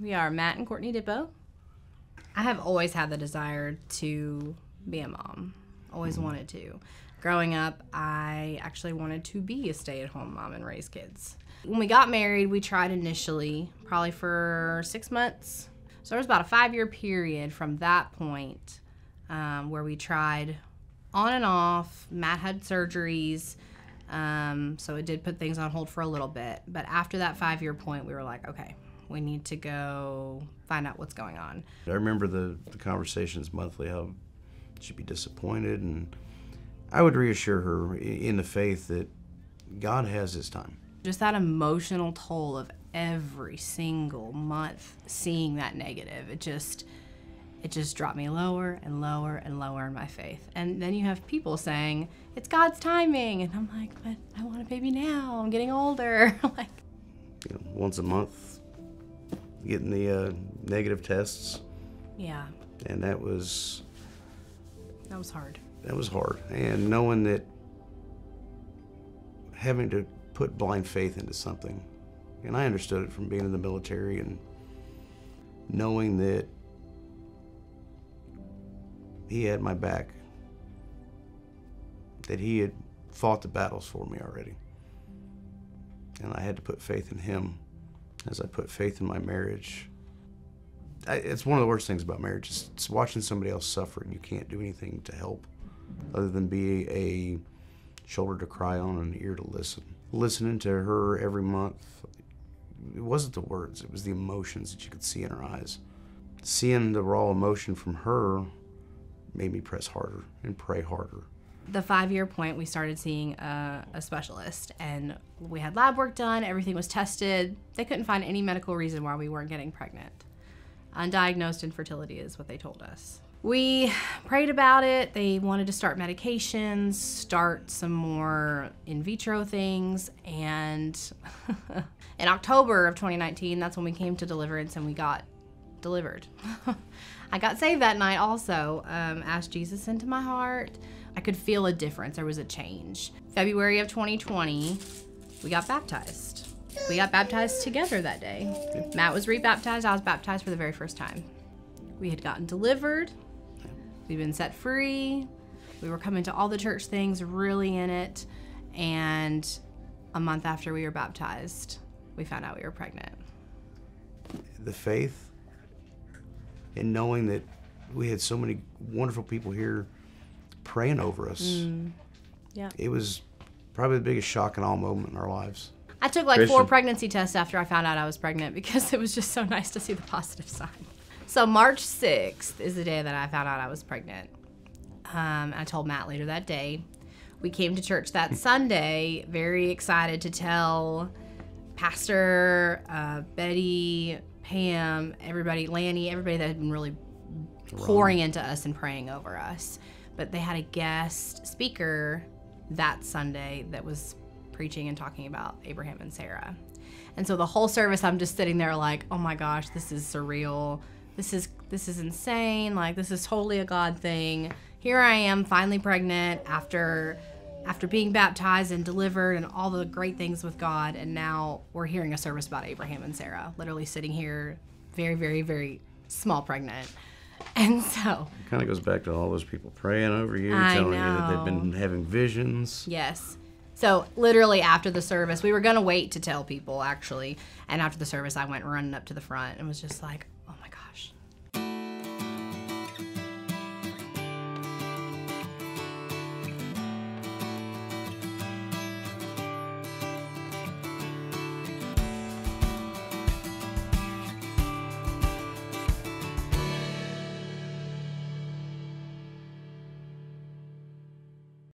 We are Matt and Courtney Dippo. I have always had the desire to be a mom. Always wanted to. Growing up, I actually wanted to be a stay at home mom and raise kids. When we got married, we tried initially, probably for six months. So there was about a five year period from that point um, where we tried on and off. Matt had surgeries. Um, so it did put things on hold for a little bit. But after that five year point, we were like, okay, we need to go find out what's going on. I remember the, the conversations monthly, how she'd be disappointed. And I would reassure her in the faith that God has his time. Just that emotional toll of every single month seeing that negative. It just it just dropped me lower and lower and lower in my faith. And then you have people saying, it's God's timing. And I'm like, but I want a baby now. I'm getting older. like, You know, once a month, getting the uh, negative tests, yeah, and that was that was hard. that was hard. And knowing that having to put blind faith into something, and I understood it from being in the military and knowing that he had my back, that he had fought the battles for me already. And I had to put faith in him as I put faith in my marriage. I, it's one of the worst things about marriage is it's watching somebody else suffer and you can't do anything to help other than be a shoulder to cry on and an ear to listen. Listening to her every month, it wasn't the words, it was the emotions that you could see in her eyes. Seeing the raw emotion from her made me press harder and pray harder. The five year point, we started seeing a, a specialist, and we had lab work done. Everything was tested. They couldn't find any medical reason why we weren't getting pregnant. Undiagnosed infertility is what they told us. We prayed about it. They wanted to start medications, start some more in vitro things, and in October of 2019, that's when we came to deliverance and we got delivered. I got saved that night also. Um, asked Jesus into my heart. I could feel a difference. There was a change. February of 2020, we got baptized. We got baptized together that day. Matt was rebaptized. I was baptized for the very first time. We had gotten delivered. We'd been set free. We were coming to all the church things, really in it. And a month after we were baptized, we found out we were pregnant. the faith and knowing that we had so many wonderful people here praying over us. Yeah. It was probably the biggest shock and awe moment in our lives. I took like four pregnancy tests after I found out I was pregnant because it was just so nice to see the positive sign. So March 6th is the day that I found out I was pregnant. Um, I told Matt later that day. We came to church that Sunday, very excited to tell Pastor, uh, Betty, Pam, everybody, Lanny, everybody that had been really pouring into us and praying over us. But they had a guest speaker that Sunday that was preaching and talking about Abraham and Sarah. And so the whole service I'm just sitting there like, "Oh my gosh, this is surreal. This is this is insane. Like this is totally a God thing. Here I am finally pregnant after after being baptized and delivered and all the great things with God and now we're hearing a service about Abraham and Sarah. Literally sitting here very very very small pregnant. And so, It kind of goes back to all those people praying over you, I telling you that they've been having visions. Yes. So literally after the service, we were gonna wait to tell people actually, and after the service, I went running up to the front and was just like, "Oh my gosh,